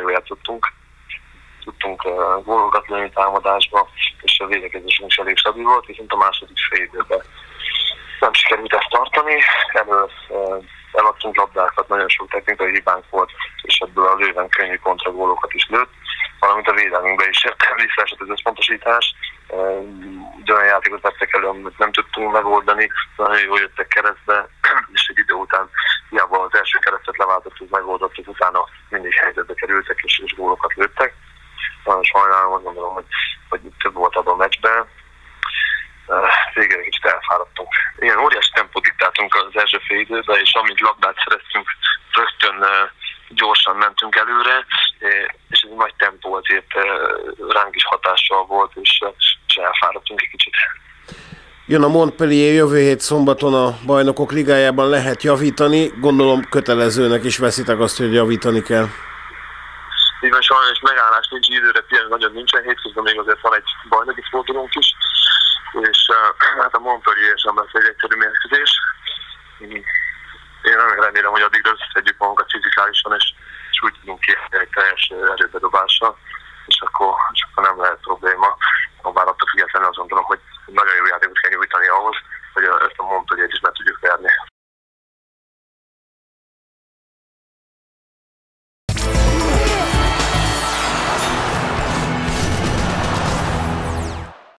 jól játszottunk. Tudtunk gólokat lőni támadásba, és a védekezésünk is elég stabil volt, viszont a második fél időben nem sikerült ezt tartani. Elő eladtunk labdákat, nagyon sok technikai hibánk volt, és ebből a lőven könnyű kontragólokat is lőtt, valamint a védelmünkbe is visszaesett az összpontosítás. De olyan játékot vettek elő, amit nem tudtunk megoldani, nagyon jól jöttek keresztbe, és egy idő után hiába az első leváltottuk, megoldottuk, utána mindig helyzetbe kerültek, és, és gólokat lőttek. Nagyon sajnálom, azt gondolom, hogy, hogy több volt abban a meccsben, végre kicsit elfáradtunk. Ilyen óriási tempót diktáltunk az első fél időben, és amint labdát szereztünk, rögtön gyorsan mentünk előre, és ez egy nagy tempó azért ránk is hatással volt, és, és elfáradtunk egy kicsit. Jön a Montpellier jövő hét szombaton a bajnokok ligájában lehet javítani. Gondolom kötelezőnek is veszitek azt, hogy javítani kell. Így van, sajnos megállás nincs, időre pihen nagyon nincsen, hétközben még azért van egy bajnoki fordulónk is, és uh, hát a Montpellier sem lesz egy egyszerű mérkőzés. Én remélem, hogy addig összeszedjük magunkat fizikálisan, és, és úgy tudunk kérni egy teljes erőbedobással, és akkor, és akkor nem lehet probléma. Bár attól függetlenül azt gondolom, hogy